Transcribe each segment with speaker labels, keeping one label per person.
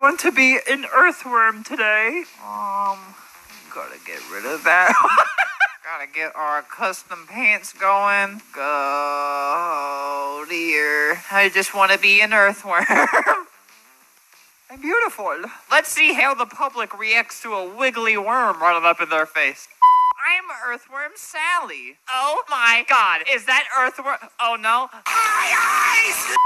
Speaker 1: Want to be an earthworm today? Um, gotta get rid of that. gotta get our custom pants going. Go, dear. I just want to be an earthworm. I'm beautiful. Let's see how the public reacts to a wiggly worm running up in their face. I'm Earthworm Sally. Oh my god, is that Earthworm? Oh no.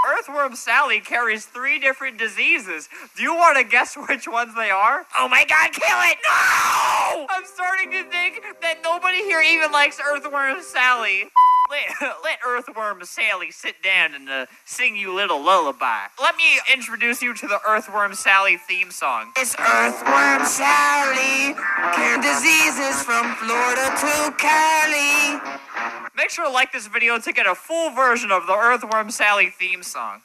Speaker 1: Earthworm Sally carries three different diseases. Do you want to guess which ones they are? Oh my god, kill it! No! I'm starting to think that nobody here even likes Earthworm Sally. Let, let Earthworm Sally sit down and uh, sing you a little lullaby. Let me introduce you to the Earthworm Sally theme song. It's Earthworm Sally, cure diseases from Florida to Cali. Make sure to like this video to get a full version of the Earthworm Sally theme song.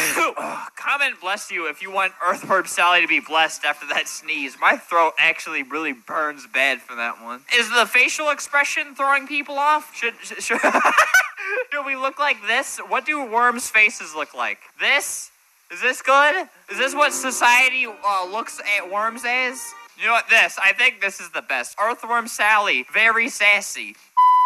Speaker 1: Comment bless you if you want Earthworm Sally to be blessed after that sneeze. My throat actually really burns bad from that one. Is the facial expression throwing people off? Should, should, should do we look like this? What do worms' faces look like? This? Is this good? Is this what society uh, looks at worms as? You know what? This. I think this is the best. Earthworm Sally. Very sassy.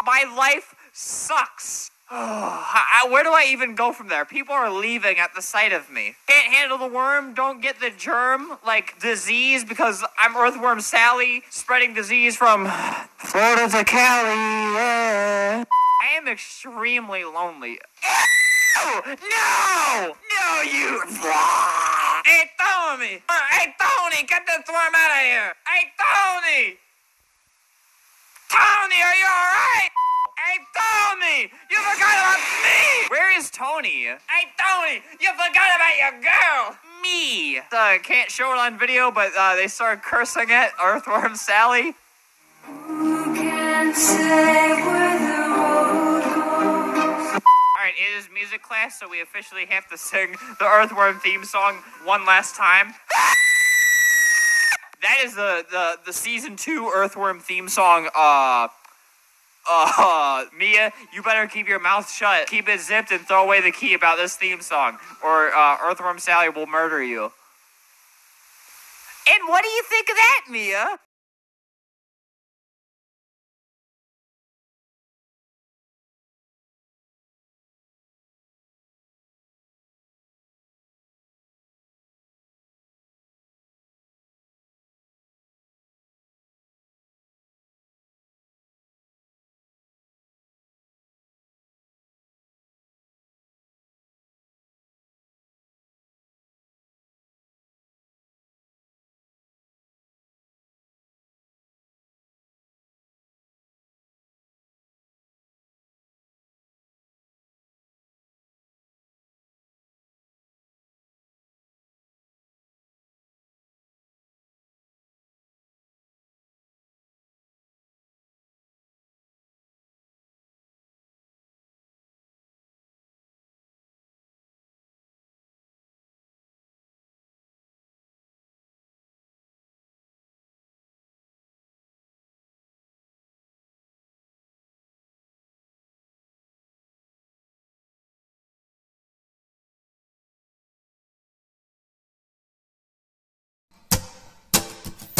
Speaker 1: My life sucks. I- Where do I even go from there? People are leaving at the sight of me. Can't handle the worm, don't get the germ, like disease, because I'm Earthworm Sally, spreading disease from Florida to Cali. Yeah. I am extremely lonely. Ew! No! No, you! Hey, Tony! Hey, Tony, get this worm out of here! Hey, Tony! Tony, are you alright? Hey, Tony! You forgot about me! Where is Tony? Hey, Tony! You forgot about your girl! Me! Uh, can't show it on video, but uh, they started cursing at Earthworm Sally. Alright, it is music class, so we officially have to sing the Earthworm theme song one last time. That is the, the, the season two Earthworm theme song, uh, uh, Mia, you better keep your mouth shut. Keep it zipped and throw away the key about this theme song, or uh, Earthworm Sally will murder you. And what do you think of that, Mia?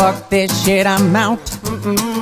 Speaker 2: Fuck this shit, I'm out.